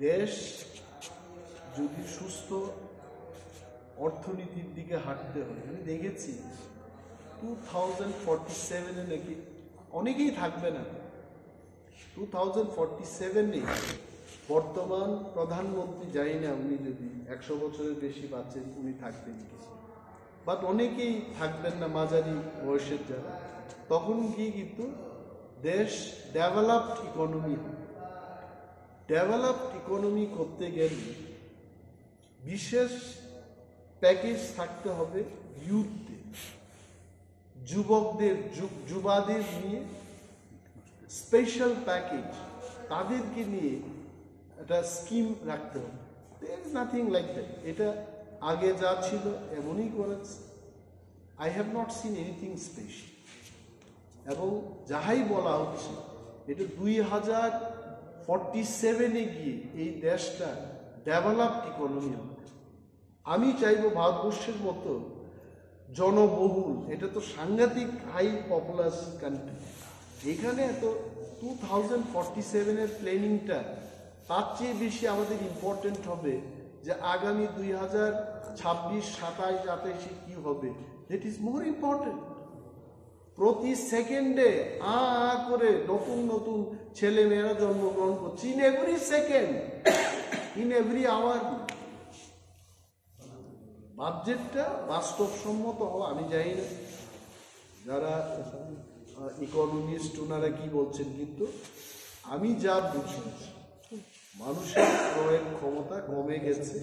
দেশ যদি সুস্থ অর্থনীতির দিকে হাঁটতে হয়, আমি দেখেছি টু থাউজেন্ড ফর্টি সেভেনে নাকি অনেকেই থাকবে না। টু থাউজেন্ড ফর্টি সেভেনে বর্তমান প্রধানমন্ত্রী, জানি না উনি যদি একশো বছরের বেশি বাঁচেন উনি থাকবেন কি? বাট অনেকেই থাকবেন না, মাঝারি বয়সের যারা। তখন গিয়ে কিন্তু দেশ ডেভেলপড ইকোনমি হবে ডেভেলপড ইকোনমি করতে গেলে বিশেষ প্যাকেজ থাকতে হবে ইউথদের, যুবকদের যুবাদের নিয়ে স্পেশাল প্যাকেজ তাদেরকে নিয়ে একটা স্কিম রাখতে হবে। There is nothing like that এটা আগে যা ছিল, এমনই করেছে। I have not seen anything special এবং যাহাই বলা হচ্ছে, এটা দুই হাজার ফর্টি সেভেনে গিয়ে এই দেশটা ডেভেলপড ইকোনমি হবে আমি চাইব ভারতবর্ষের মতো জনবহুল, এটা তো সাংঘাতিক হাই পপুলাস কান্ট্রি এখানে এত টু থাউজেন্ড ফর্টি সেভেনের প্ল্যানিংটা তার চেয়ে বেশি আমাদের ইম্পর্টেন্ট হবে যে আগামী দুই হাজার ছাব্বিশ সাতাইশ আঠাইশে কী হবে। দ্যাট ইজ মোর ইম্পর্টেন্ট প্রতি সেকেন্ডে আ আ করে নতুন নতুন ছেলে মেয়েরা জন্মগ্রহণ করছে। In every second in every hour বাজেটটা বাস্তবসম্মত হওয়া, আমি জানি না। যারা ইকোনমিস্ট ওনারা কি বলছেন কিন্তু, আমি যা বুঝি মানুষের ক্রয়ের ক্ষমতা কমে গেছে।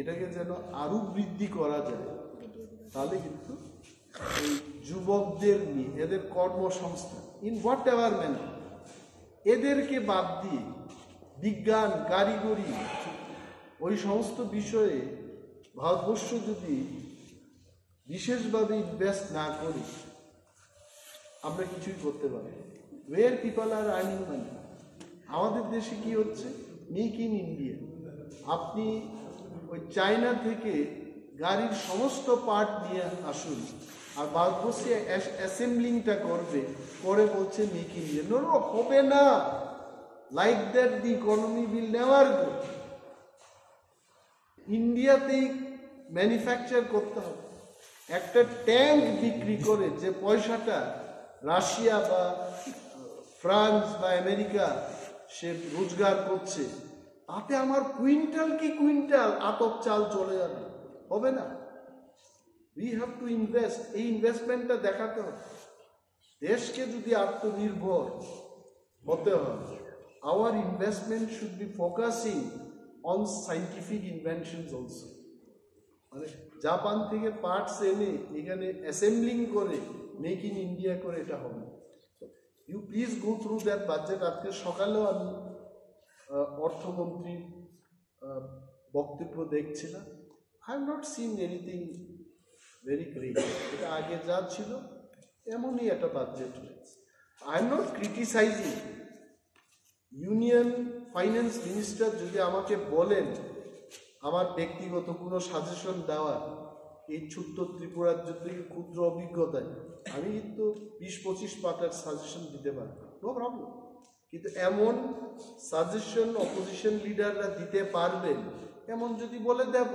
এটাকে যেন আরও বৃদ্ধি করা যায়, তাহলে কিন্তু যুবকদের নিয়ে, এদের কর্মসংস্থান ইন হোয়াট এভার ম্যানার এদেরকে বাদ দিয়ে বিজ্ঞান, কারিগরি, ওই সমস্ত বিষয়ে ভারতবর্ষ যদি বিশেষভাবে ইনভেস্ট না করি, আমরা কিছুই করতে পারি ওয়ের পিপল আর আর্নিং মানি আমাদের দেশে কি হচ্ছে? মেক ইন ইন্ডিয়া আপনি ওই চায়না থেকে গাড়ির সমস্ত পার্ট নিয়ে আসুন। আর ভারতবর্ষে অ্যাসেম্বলিংটা করবে। করে বলছে, মেক নো নো, হবে না। Like that the economy will never go ইন্ডিয়াতেই manufacture করতে হবে। একটা ট্যাঙ্ক বিক্রি করে যে পয়সাটা রাশিয়া বা ফ্রান্স বা আমেরিকা সে রোজগার করছে, তাতে আমার কুইন্টাল কি কুইন্টাল আতপ চাল চলে যাবে? হবে না। উই হ্যাভ টু ইনভেস্ট এই ইনভেস্টমেন্টটা দেখাতে হবে। দেশকে যদি আত্মনির্ভর হতে হয় our investment should be focusing on scientific inventions also মানে জাপান থেকে পার্টস এনে এখানে অ্যাসেম্বলিং করে মেক ইন ইন্ডিয়া করে এটা হবে। You please go through that budget আজকে সকালেও আমি অর্থমন্ত্রীর বক্তব্য দেখছিলাম। I have not seen anything very great এটা আগে যা ছিল, এমনই একটা বাজেট হয়েছে I am not criticising union finance minister যদি আমাকে বলেন, আমার ব্যক্তিগত কোনো সাজেশন দেওয়ার, এই ছোট্ট ত্রিপুরার থেকে ক্ষুদ্র অভিজ্ঞতায়, আমি কিন্তু বিশ পঁচিশ পাতার সাজেশন দিতে পারি। নো প্রবলেম কিন্তু এমন সাজেশন অপোজিশন লিডাররা দিতে পারবেন, এমন যদি বলে দেব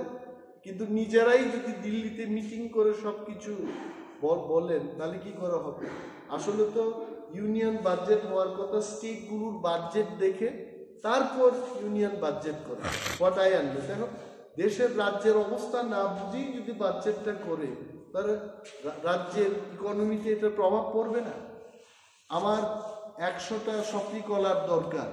কিন্তু নিজেরাই যদি দিল্লিতে মিটিং করে সব কিছু বলেন, তাহলে কি করা হবে? আসলে তো ইউনিয়ন বাজেট হওয়ার কথা স্টেটগুলোর বাজেট দেখে তারপর ইউনিয়ন বাজেট করে হোয়াট আই দেখো দেশের রাজ্যের অবস্থা না বুঝেই যদি বাজেটটা করে, তাহলে রাজ্যের ইকোনমিতে এটা প্রভাব পড়বে না? আমার একশোটা সফরি কলার দরকার।